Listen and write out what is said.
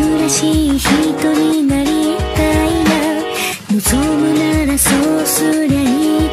暮しい人になりたいな。望むならそうすりゃいい。